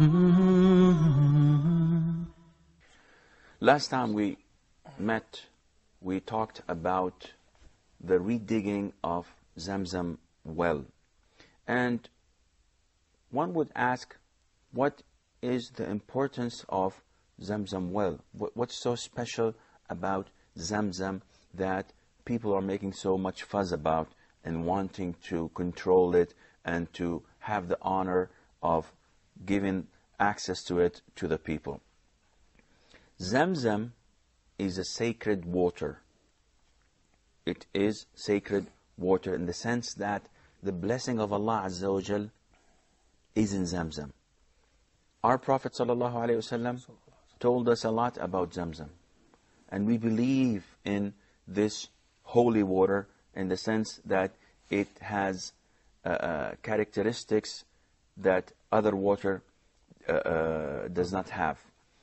Mm-hmm. Last time we met, we talked about the redigging of Zamzam well. And one would ask, what is the importance of Zamzam well? What's so special about Zamzam that people are making so much fuss about and wanting to control it and to have the honor of giving access to it to the people. Zamzam is a sacred water. It is sacred water in the sense that the blessing of Allah Azza wa Jal is in Zamzam. Our Prophet told us a lot about Zamzam. And we believe in this holy water in the sense that it has uh, uh, characteristics that other water uh, uh, does not have.